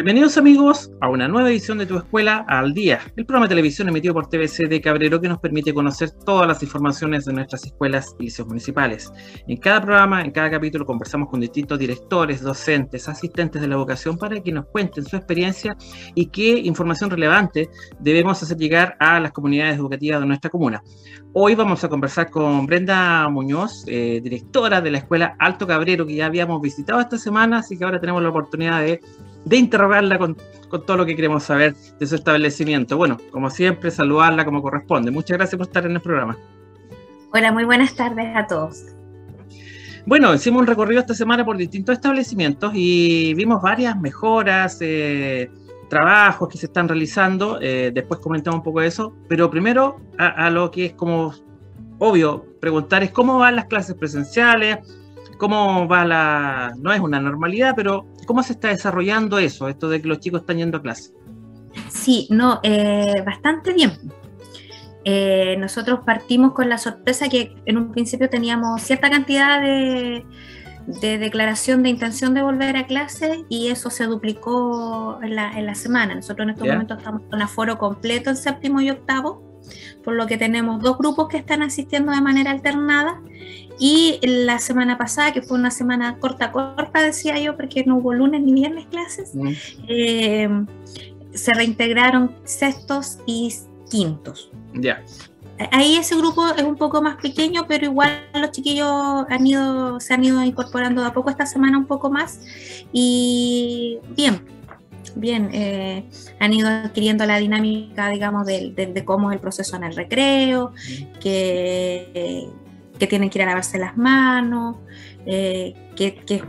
Bienvenidos amigos a una nueva edición de Tu Escuela al Día, el programa de televisión emitido por TVC de Cabrero que nos permite conocer todas las informaciones de nuestras escuelas y liceos municipales. En cada programa, en cada capítulo conversamos con distintos directores, docentes, asistentes de la educación para que nos cuenten su experiencia y qué información relevante debemos hacer llegar a las comunidades educativas de nuestra comuna. Hoy vamos a conversar con Brenda Muñoz, eh, directora de la Escuela Alto Cabrero, que ya habíamos visitado esta semana, así que ahora tenemos la oportunidad de de interrogarla con, todo lo que queremos saber de su establecimiento. Bueno, como siempre, saludarla como corresponde. Muchas gracias por estar en el programa. Hola, muy buenas tardes a todos. Bueno, hicimos un recorrido esta semana por distintos establecimientos y vimos varias mejoras, eh, trabajos que se están realizando. Eh, después comentamos un poco de eso, pero primero a, a, lo que es como obvio preguntar es cómo van las clases presenciales, cómo va la, no es una normalidad, pero cómo se está desarrollando eso, esto de que los chicos están yendo a clase. Sí, no, eh, bastante bien. Eh, nosotros partimos con la sorpresa que en un principio teníamos cierta cantidad de, declaración de intención de volver a clase y eso se duplicó en la, semana. Nosotros en estos momentos estamos con aforo completo en séptimo y octavo por lo que tenemos dos grupos que están asistiendo de manera alternada y la semana pasada, que fue una semana corta, corta, decía yo, porque no hubo lunes ni viernes clases, mm. eh, se reintegraron sextos y quintos. Ya. Ahí ese grupo es un poco más pequeño, pero igual los chiquillos han ido, se han ido incorporando de a poco esta semana un poco más. Y bien, bien, eh, han ido adquiriendo la dinámica, digamos, de, cómo es el proceso en el recreo, que, que tienen que ir a lavarse las manos, eh, que, es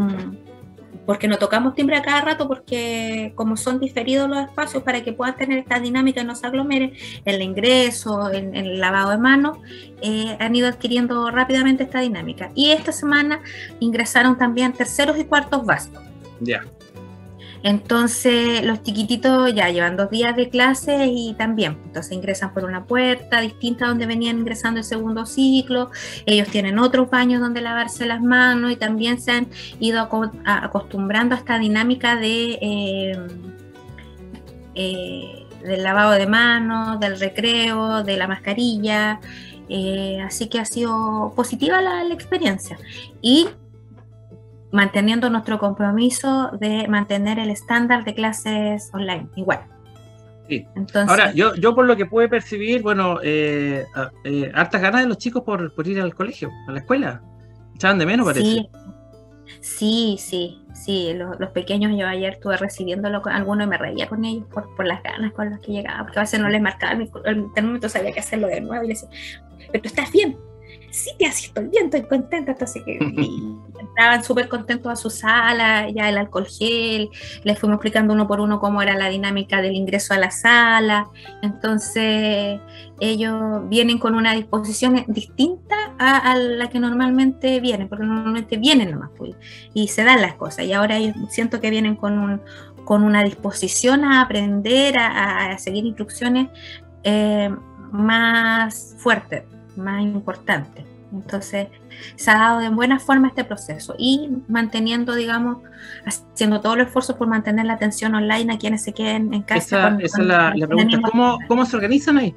porque no tocamos timbre a cada rato, porque como son diferidos los espacios para que puedan tener esta dinámica y no se aglomeren, el ingreso, en, el lavado de manos, eh, han ido adquiriendo rápidamente esta dinámica. Y esta semana ingresaron también terceros y cuartos vastos. Ya. Entonces los chiquititos ya llevan dos días de clase y también, entonces ingresan por una puerta distinta donde venían ingresando el segundo ciclo, ellos tienen otros baños donde lavarse las manos y también se han ido acostumbrando a esta dinámica de... Eh, eh, del lavado de manos, del recreo, de la mascarilla, eh, así que ha sido positiva la, la experiencia. Y manteniendo nuestro compromiso de mantener el estándar de clases online, igual. Sí. Ahora, yo, yo por lo que pude percibir, bueno, eh, eh, hartas ganas de los chicos por, por, ir al colegio, a la escuela. Echaban de menos, parece. Sí, sí, sí, sí. Los, pequeños, yo ayer estuve recibiéndolo con algunos y me reía con ellos por, por las ganas con las que llegaba, porque a veces no les marcaba el, el termómetro, sabía que hacerlo de nuevo y les decía, pero tú estás bien, sí, te estoy bien, estoy contenta. Entonces, que, estaban súper contentos a su sala, ya el alcohol gel, les fuimos explicando uno por uno cómo era la dinámica del ingreso a la sala. Entonces, ellos vienen con una disposición distinta a, la que normalmente vienen, porque normalmente vienen nomás, pues, y se dan las cosas. Y ahora yo siento que vienen con, un, con una disposición a aprender, a, seguir instrucciones eh, más fuerte más importante. Entonces, se ha dado de buena forma este proceso y manteniendo, digamos, haciendo todo el esfuerzo por mantener la atención online a quienes se queden en casa. Esa, es la, pregunta. ¿Cómo, ¿Cómo, se organizan ahí?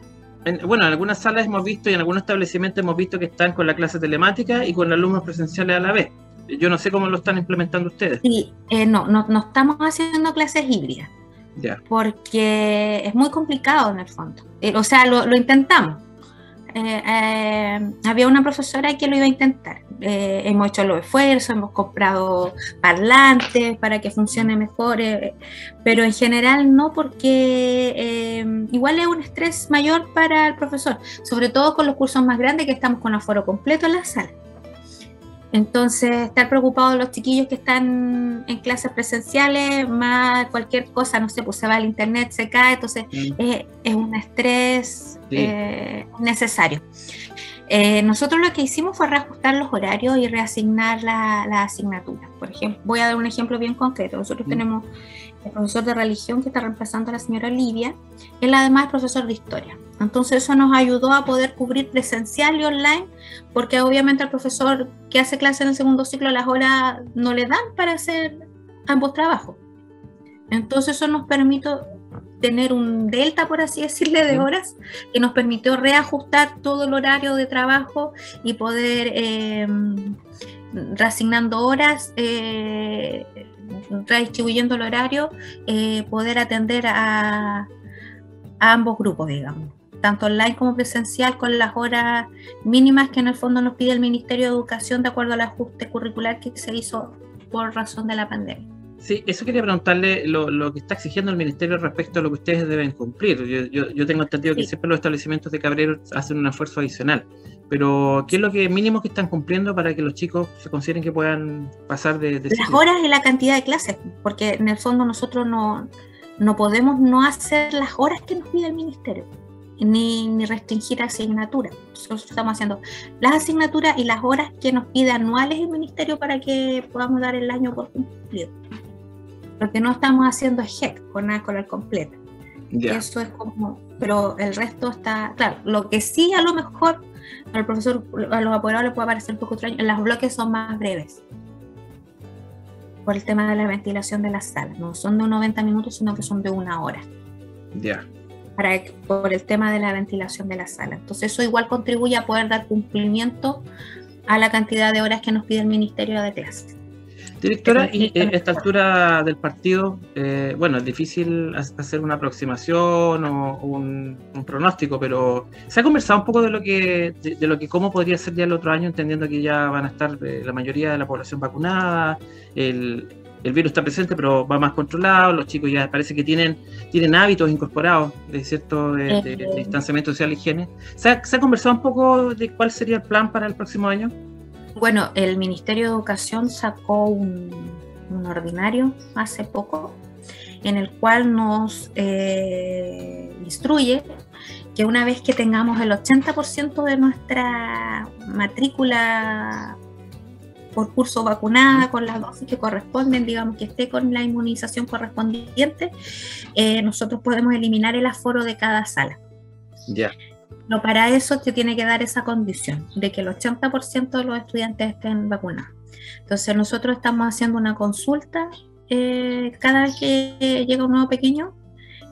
bueno, en algunas salas hemos visto y en algunos establecimientos hemos visto que están con la clase telemática y con alumnos presenciales a la vez. Yo no sé cómo lo están implementando ustedes. Sí, eh, no, no, no estamos haciendo clases híbridas. Porque es muy complicado en el fondo. Eh, o sea, lo, lo intentamos, eh, eh, había una profesora que lo iba a intentar. Eh, hemos hecho los esfuerzos, hemos comprado parlantes para que funcione mejor, pero en general no porque igual es un estrés mayor para el profesor, sobre todo con los cursos más grandes que estamos con aforo completo en la sala. Entonces, estar preocupado de los chiquillos que están en clases presenciales, más cualquier cosa, no sé, pues se va al internet, se cae, entonces es, un estrés eh, necesario. Eh, nosotros lo que hicimos fue reajustar los horarios y reasignar las la asignaturas. Por ejemplo, voy a dar un ejemplo bien concreto. Nosotros tenemos el profesor de religión que está reemplazando a la señora Olivia, él además es profesor de historia. Entonces eso nos ayudó a poder cubrir presencial y online, porque obviamente al profesor que hace clase en el segundo ciclo las horas no le dan para hacer ambos trabajos. Entonces eso nos permitió tener un delta, por así decirle, de horas que nos permitió reajustar todo el horario de trabajo y poder, eh, reasignando horas, eh, redistribuyendo el horario, eh, poder atender a, a ambos grupos, digamos tanto online como presencial, con las horas mínimas que en el fondo nos pide el Ministerio de Educación de acuerdo al ajuste curricular que se hizo por razón de la pandemia. Sí, eso quería preguntarle lo, que está exigiendo el Ministerio respecto a lo que ustedes deben cumplir. Yo, tengo entendido que siempre los establecimientos de Cabrero hacen un esfuerzo adicional, pero ¿qué es lo que mínimo que están cumpliendo para que los chicos se consideren que puedan pasar de... Las horas y la cantidad de clases, porque en el fondo nosotros no, no podemos no hacer las horas que nos pide el Ministerio. Ni, ni, restringir asignaturas. Nosotros estamos haciendo las asignaturas y las horas que nos pide anuales el ministerio para que podamos dar el año por cumplido. Lo que no estamos haciendo es HEC, jornada escolar completa. Eso es como, pero el resto está, claro, lo que sí a lo mejor al profesor, a los apoderados les puede parecer un poco extraño, los bloques son más breves por el tema de la ventilación de la sala. No son de 90 minutos, sino que son de una hora. Ya. Para, por el tema de la ventilación de la sala. Entonces eso igual contribuye a poder dar cumplimiento a la cantidad de horas que nos pide el Ministerio de Clases. Directora, y a esta altura del partido, eh, bueno, es difícil hacer una aproximación o un, pronóstico, pero se ha conversado un poco de lo que, de, lo que cómo podría ser ya el otro año, entendiendo que ya van a estar eh, la mayoría de la población vacunada, el, virus está presente, pero va más controlado, los chicos ya parece que tienen, tienen hábitos incorporados de cierto de, distanciamiento social y higiene. ¿Se ha, ¿Se ha conversado un poco de cuál sería el plan para el próximo año? Bueno, el Ministerio de Educación sacó un, ordinario hace poco en el cual nos eh, instruye que una vez que tengamos el 80% de nuestra matrícula por curso vacunada con las dosis que corresponden, digamos que esté con la inmunización correspondiente, eh, nosotros podemos eliminar el aforo de cada sala. Ya. No, para eso se tiene que dar esa condición de que el 80% de los estudiantes estén vacunados. Entonces nosotros estamos haciendo una consulta eh, cada vez que llega un nuevo pequeño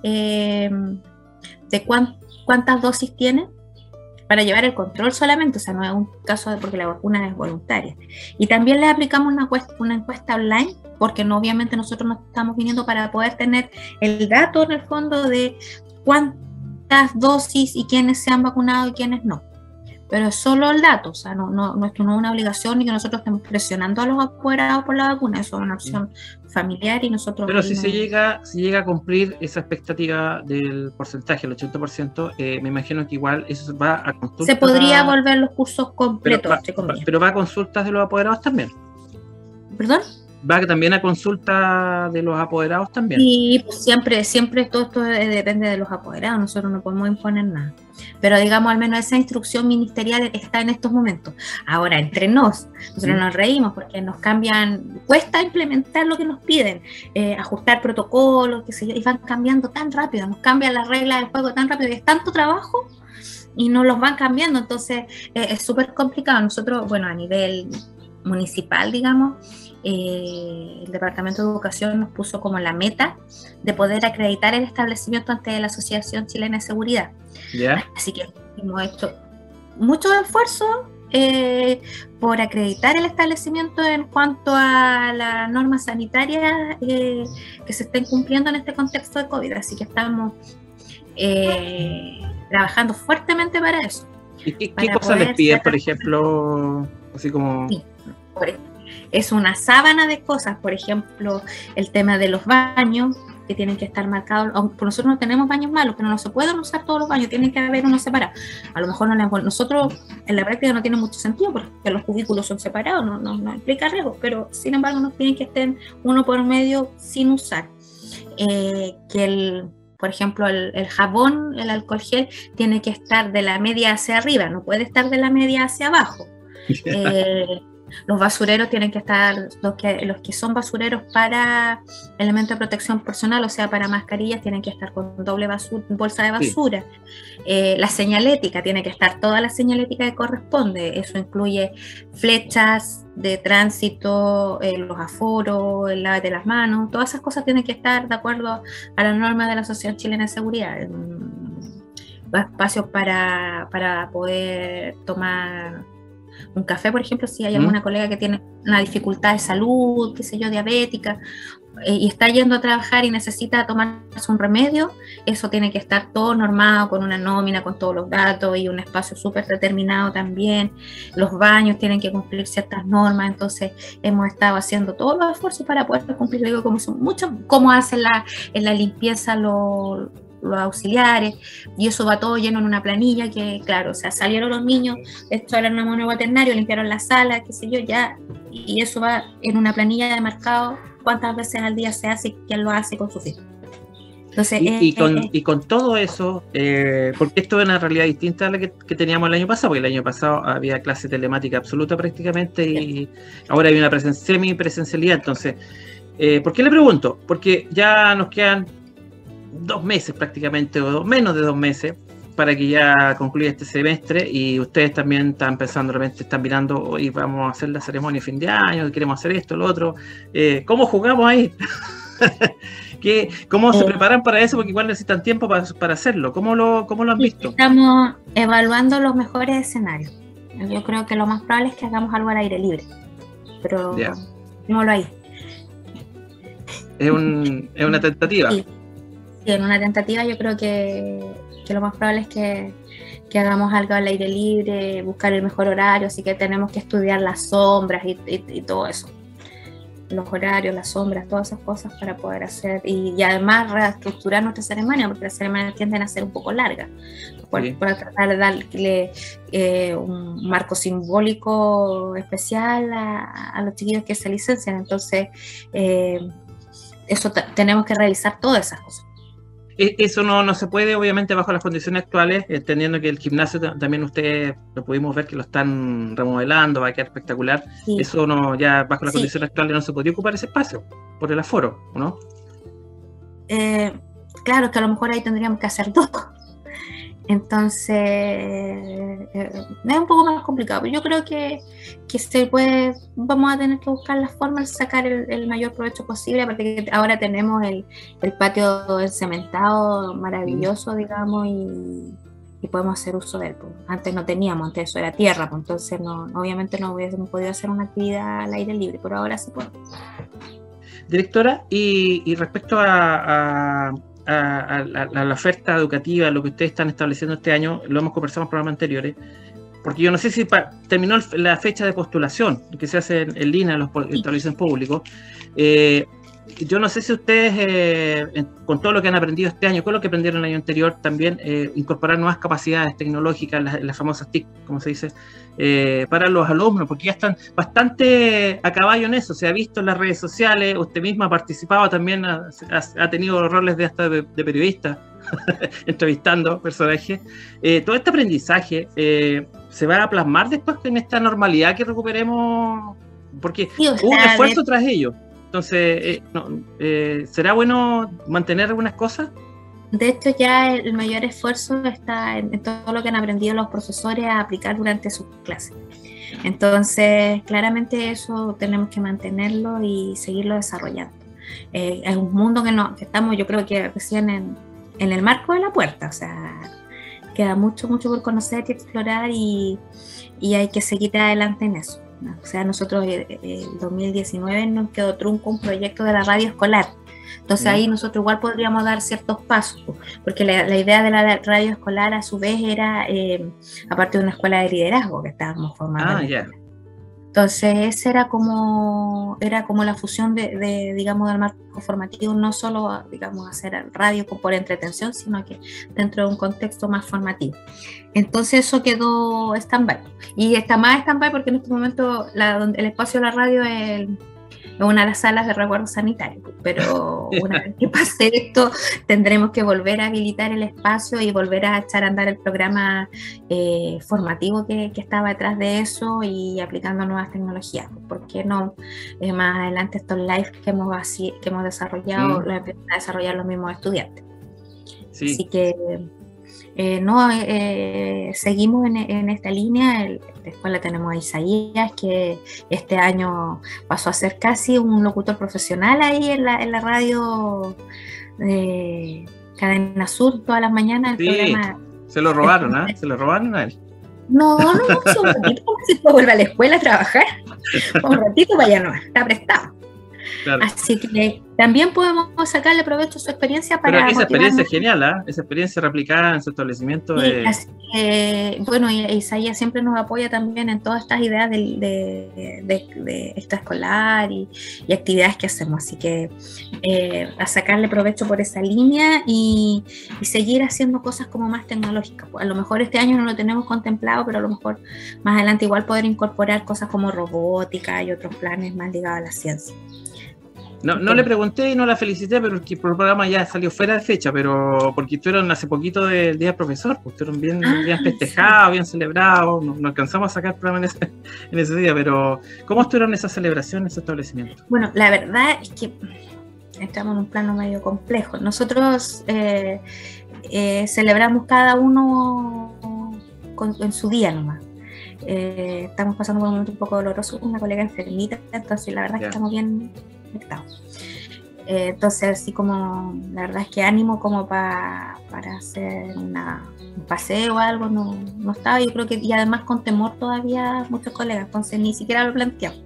eh, de cuántas dosis tiene para llevar el control solamente, o sea, no es un caso de porque la vacuna es voluntaria. Y también le aplicamos una encuesta, una encuesta online, porque no, obviamente nosotros no estamos viniendo para poder tener el dato en el fondo de cuánto dosis y quiénes se han vacunado y quiénes no. Pero es solo el dato, o sea, no, no, no, es una obligación ni que nosotros estemos presionando a los apoderados por la vacuna, eso es una opción familiar y nosotros... Pero si se, llega, si llega a cumplir esa expectativa del porcentaje, el 80%, eh, me imagino que igual eso va a consultas... Se podría volver los cursos completos. pero va a consultas de los apoderados también. ¿Perdón? Va también a consulta de los apoderados también. Sí, pues siempre, siempre todo esto depende de los apoderados, nosotros no podemos imponer nada. Pero digamos, al menos esa instrucción ministerial está en estos momentos. Ahora, entre nos, nosotros nos reímos porque nos cambian, cuesta implementar lo que nos piden, eh, ajustar protocolos, que se y van cambiando tan rápido, nos cambian las reglas del juego tan rápido y es tanto trabajo y no los van cambiando, entonces eh, es súper complicado. Nosotros, bueno, a nivel municipal, digamos, eh, el Departamento de Educación nos puso como la meta de poder acreditar el establecimiento ante la Asociación Chilena de Seguridad. Así que hemos hecho mucho esfuerzo eh, por acreditar el establecimiento en cuanto a las normas sanitarias eh, que se estén cumpliendo en este contexto de COVID. Así que estamos trabajando fuertemente para eso. ¿Y qué, cosas les piden, por ejemplo, así como... Sí, es una sábana de cosas, por ejemplo, el tema de los baños, que tienen que estar marcados, nosotros no tenemos baños malos, pero no se pueden usar todos los baños, tienen que haber uno separado. A lo mejor no nosotros en la práctica no tiene mucho sentido porque los cubículos son separados, no, no, implica riesgo, pero sin embargo nos tienen que estar uno por medio sin usar. Eh, que el, por ejemplo, el, el, jabón, el alcohol gel, tiene que estar de la media hacia arriba, no puede estar de la media hacia abajo. Eh, los basureros tienen que estar, los que, los que son basureros para elementos de protección personal, o sea, para mascarillas, tienen que estar con doble bolsa de basura. Eh, la señalética, tiene que estar toda la señalética que corresponde. Eso incluye flechas de tránsito, eh, los aforos, el lave de las manos, todas esas cosas tienen que estar de acuerdo a las normas de la Asociación Chilena de Seguridad. Espacios para, para poder tomar un café, por ejemplo, si hay alguna colega que tiene una dificultad de salud, qué sé yo, diabética, eh, y está yendo a trabajar y necesita tomarse un remedio, eso tiene que estar todo normado con una nómina, con todos los datos y un espacio súper determinado también. Los baños tienen que cumplir ciertas normas, entonces hemos estado haciendo todos los esfuerzos para poder cumplir, digo, como son muchos, cómo hacen la, en la limpieza los los auxiliares, y eso va todo lleno en una planilla que, claro, o sea, salieron los niños, esto era un mono cuaternario, limpiaron la sala, qué sé yo, ya, y eso va en una planilla de marcado cuántas veces al día se hace y quién lo hace con sus hijos. Entonces, y, con, y, con, todo eso, eh, porque esto es una realidad distinta a la que, teníamos el año pasado, porque el año pasado había clase telemática absoluta prácticamente y ahora hay una semi-presencialidad. Entonces, eh, ¿por qué le pregunto? Porque ya nos quedan dos meses prácticamente, o menos de dos meses, para que ya concluya este semestre y ustedes también están pensando, realmente están mirando, hoy vamos a hacer la ceremonia de fin de año, queremos hacer esto, lo otro. Eh, ¿Cómo jugamos ahí? ¿Qué, ¿Cómo se eh. preparan para eso? Porque igual necesitan tiempo para, para hacerlo. ¿Cómo lo, ¿Cómo lo han visto? Estamos evaluando los mejores escenarios. Yo creo que lo más probable es que hagamos algo al aire libre, pero no lo hay. Es, un, es una tentativa. Sí en una tentativa yo creo que, lo más probable es que, hagamos algo al aire libre, buscar el mejor horario, así que tenemos que estudiar las sombras y, todo eso. Los horarios, las sombras, todas esas cosas para poder hacer y, además reestructurar nuestra ceremonia, porque las ceremonias tienden a ser un poco largas, para tratar de darle eh, un marco simbólico especial a, los chiquillos que se licencian. Entonces, eh, eso tenemos que realizar todas esas cosas. E, eso no, no se puede, obviamente, bajo las condiciones actuales, entendiendo que el gimnasio también ustedes lo pudimos ver que lo están remodelando, va a quedar espectacular. Eso no, ya bajo las condiciones actuales no se podría ocupar ese espacio por el aforo, ¿no? Eh, claro, que a lo mejor ahí tendríamos que hacer todo. Entonces, eh, es un poco más complicado. Yo creo que, que, se puede, vamos a tener que buscar la forma de sacar el, mayor provecho posible, aparte que ahora tenemos el, el patio encementado maravilloso, digamos, y, podemos hacer uso de él. Pues. Antes no teníamos, antes eso era tierra, pues, entonces no, obviamente no hubiésemos podido hacer una actividad al aire libre, pero ahora se puede. Directora, y, y respecto a a, la oferta educativa, lo que ustedes están estableciendo este año, lo hemos conversado en programas anteriores, porque yo no sé si terminó la fecha de postulación que se hace en, línea en los establecimientos públicos. Eh, yo no sé si ustedes, eh, con todo lo que han aprendido este año, con lo que aprendieron el año anterior, también eh, incorporar nuevas capacidades tecnológicas, las, famosas TIC, como se dice, eh, para los alumnos, porque ya están bastante a caballo en eso. Se ha visto en las redes sociales, usted misma ha participado también, ha, tenido roles de hasta de, periodista, entrevistando personajes. todo este aprendizaje se va a plasmar después en esta normalidad que recuperemos, porque hubo un esfuerzo tras ello. Entonces, eh, eh, ¿será bueno mantener algunas cosas? De hecho, ya el mayor esfuerzo está en, todo lo que han aprendido los profesores a aplicar durante sus clases. Entonces, claramente eso tenemos que mantenerlo y seguirlo desarrollando. Eh, es un mundo que, no, estamos, yo creo que recién en, en, el marco de la puerta, o sea, queda mucho, mucho por conocer y explorar y, y hay que seguir adelante en eso. O sea, nosotros en eh, 2019 nos quedó trunco un proyecto de la radio escolar. Entonces ahí nosotros igual podríamos dar ciertos pasos, porque la, idea de la radio escolar a su vez era, eh, aparte de una escuela de liderazgo que estábamos formando. Ah, ya. Entonces, era como, era como la fusión de, digamos, del marco formativo, no solo, digamos, hacer radio por entretención, sino que dentro de un contexto más formativo. Entonces, eso quedó stand-by. Y está más stand-by porque en este momento el espacio de la radio es una de las salas de resguardo sanitario, pero una vez que pase esto tendremos que volver a habilitar el espacio y volver a echar a andar el programa eh, formativo que, estaba detrás de eso y aplicando nuevas tecnologías, porque no eh, más adelante estos live que hemos, así, que hemos desarrollado mm. los empiezan a desarrollar los mismos estudiantes. Así que eh, no, eh, seguimos en, esta línea. después la tenemos a Isaías, que este año pasó a ser casi un locutor profesional ahí en la, en la radio de Cadena Sur todas las mañanas. se lo robaron, ¿ah? Se lo robaron a él. No, no, no, un ratito, se vuelve a la escuela a trabajar. Un ratito vaya no, está prestado. Así que también podemos sacarle provecho a su experiencia para. Pero esa experiencia es genial, ¿eh? Esa experiencia replicada en su establecimiento. bueno, y Isaías siempre nos apoya también en todas estas ideas de, de, extraescolar y, actividades que hacemos. Así que eh, a sacarle provecho por esa línea y, seguir haciendo cosas como más tecnológicas. A lo mejor este año no lo tenemos contemplado, pero a lo mejor más adelante igual poder incorporar cosas como robótica y otros planes más ligados a la ciencia. No, no le pregunté y no la felicité, pero el programa ya salió fuera de fecha, pero porque estuvieron hace poquito del Día del Profesor, pues estuvieron bien, ah, bien festejados, bien celebrados, no, alcanzamos a sacar el programa en ese, día, pero ¿cómo estuvieron esas celebraciones, ese establecimiento? Bueno, la verdad es que estamos en un plano medio complejo. Nosotros eh, eh, celebramos cada uno en su día nomás. Eh, estamos pasando por un momento un poco doloroso, una colega enfermita, entonces la verdad es que estamos bien eh, entonces, así como, la verdad es que ánimo como para hacer un paseo o algo no, no, estaba, yo creo que, y además con temor todavía muchos colegas, entonces ni siquiera lo planteamos.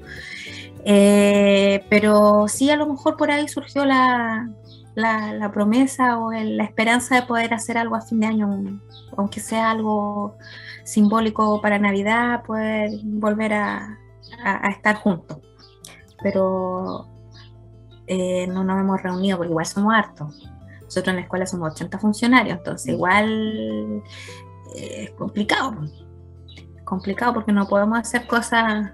Eh, pero sí, a lo mejor por ahí surgió la, la, promesa o la esperanza de poder hacer algo a fin de año, aunque sea algo simbólico para Navidad, poder volver a, a estar juntos. Pero eh, no nos hemos reunido porque igual somos hartos. Nosotros en la escuela somos 80 funcionarios, entonces igual eh, es complicado. Es complicado porque no podemos hacer cosas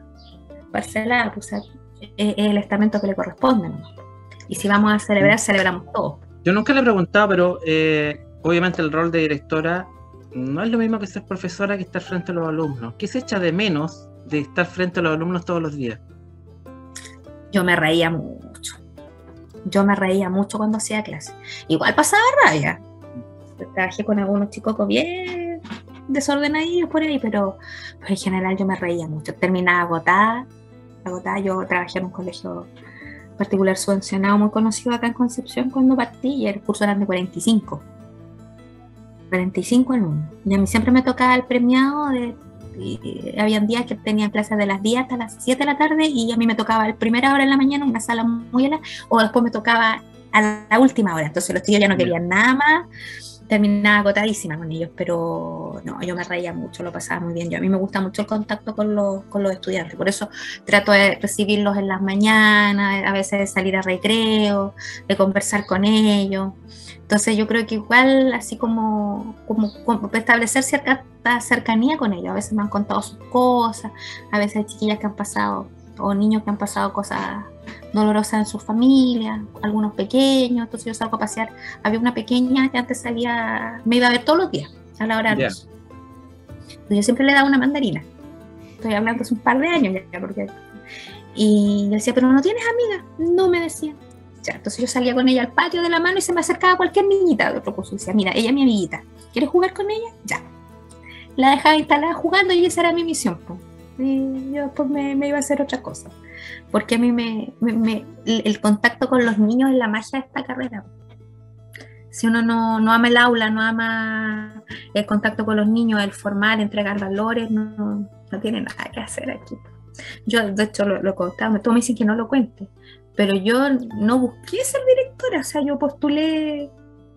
parceladas, pues, es, el estamento que le corresponde. Y si vamos a celebrar, celebramos todo. Yo nunca le he preguntado, pero eh, obviamente el rol de directora no es lo mismo que ser profesora que estar frente a los alumnos. ¿Qué se echa de menos de estar frente a los alumnos todos los días? Yo me reía mucho yo me reía mucho cuando hacía clase. Igual pasaba rabia. Trabajé con algunos chicos bien desordenadillos por ahí, pero, en general yo me reía mucho. Terminaba agotada, agotada. Yo trabajé en un colegio particular subvencionado muy conocido acá en Concepción cuando partí y el curso era de 45. 45 alumnos. Y a mí siempre me tocaba el premiado de y habían días que tenía clases de las 10 hasta las 7 de la tarde y a mí me tocaba la primera hora en la mañana, una sala muy helada, o después me tocaba a la última hora. Entonces los tíos ya no querían nada más, terminaba agotadísima con ellos, pero no, yo me reía mucho, lo pasaba muy bien. Yo, a mí me gusta mucho el contacto con los, con los estudiantes, por eso trato de recibirlos en las mañanas, a veces de salir a recreo, de conversar con ellos. Entonces yo creo que igual así como, como, establecer cierta cercanía con ellos. A veces me han contado sus cosas, a veces hay chiquillas que han pasado o niños que han pasado cosas dolorosas en sus familias, algunos pequeños, entonces yo salgo a pasear. Había una pequeña que antes salía, me iba a ver todos los días a la hora de Yo siempre le daba una mandarina. Estoy hablando hace un par de años ya, porque... Y yo decía, pero no tienes amiga. No me decía entonces yo salía con ella al patio de la mano y se me acercaba cualquier niñita de otro curso y decía, mira, ella es mi amiguita, ¿quieres jugar con ella? Ya. La dejaba instalada jugando y esa era mi misión. Y yo después me, iba a hacer otra cosa. Porque a mí me, el contacto con los niños es la magia de esta carrera. Si uno no, ama el aula, no ama el contacto con los niños, el formar, entregar valores, no, no tiene nada que hacer aquí. Yo, de hecho, lo, lo contaba, todos me dicen que no lo cuente, pero yo no busqué ser directora, o sea, yo postulé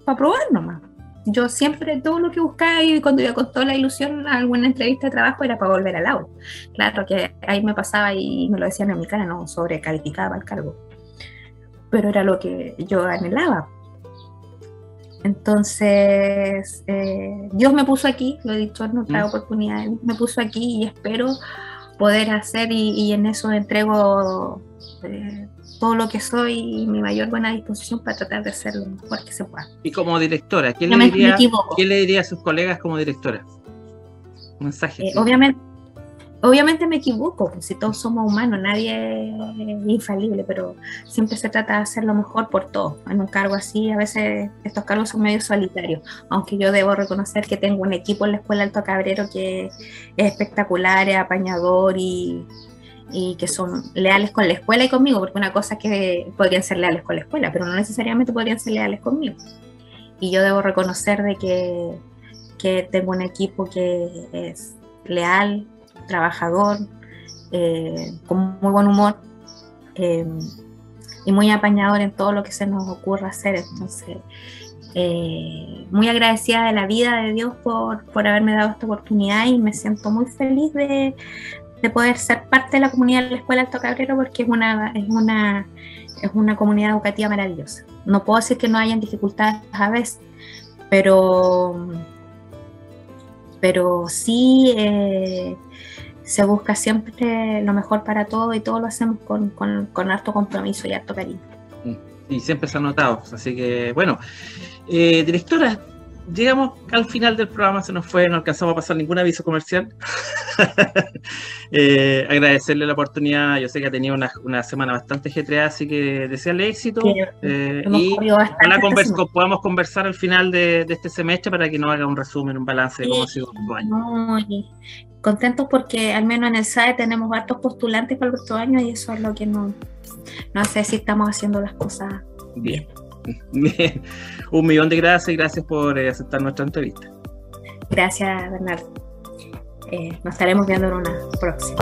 para probar nomás. Yo siempre todo lo que buscaba y cuando iba con toda la ilusión a alguna entrevista de trabajo era para volver al aula. Claro que ahí me pasaba y me lo decían en mi cara, no sobrecalificaba el cargo. Pero era lo que yo anhelaba. Entonces, eh, Dios me puso aquí, lo he dicho en otra mm. oportunidad, me puso aquí y espero poder hacer y, y en eso entrego eh, todo lo que soy y mi mayor buena disposición para tratar de hacer lo mejor que se pueda. Y como directora, ¿qué, le, diría, ¿qué le diría a sus colegas como directora? Mensaje. Eh, obviamente, obviamente me equivoco, pues, si todos somos humanos, nadie es infalible, pero siempre se trata de hacer lo mejor por todos. En un cargo así, a veces estos cargos son medio solitarios, aunque yo debo reconocer que tengo un equipo en la Escuela Alto Cabrero que es espectacular, es apañador y, y que son leales con la escuela y conmigo, porque una cosa es que podrían ser leales con la escuela, pero no necesariamente podrían ser leales conmigo. Y yo debo reconocer de que, que tengo un equipo que es leal, trabajador, eh, con muy buen humor eh, y muy apañador en todo lo que se nos ocurra hacer. Entonces, eh, muy agradecida de la vida de Dios por, por, haberme dado esta oportunidad y me siento muy feliz de, de, poder ser parte de la comunidad de la Escuela Alto Cabrero porque es una, es una, es una comunidad educativa maravillosa. No puedo decir que no hayan dificultades a veces, pero, pero sí se busca siempre lo mejor para todo y todo lo hacemos con, con, harto compromiso y harto cariño. Y siempre se ha notado, así que bueno, eh, directora, llegamos al final del programa, se nos fue, no alcanzamos a pasar ningún aviso comercial. Eh, agradecerle la oportunidad, yo sé que ha tenido una, una semana bastante ajetreada, así que desearle éxito. Eh, y ojalá podamos conversar al final de, este semestre para que nos haga un resumen, un balance de cómo ha sido tu año. contentos porque al menos en el SAE tenemos hartos postulantes para el otro año y eso es lo que nos, no hace si estamos haciendo las cosas bien. Bien, un millón de gracias y gracias por eh, aceptar nuestra entrevista. Gracias, Bernardo. Eh, nos estaremos viendo en una próxima.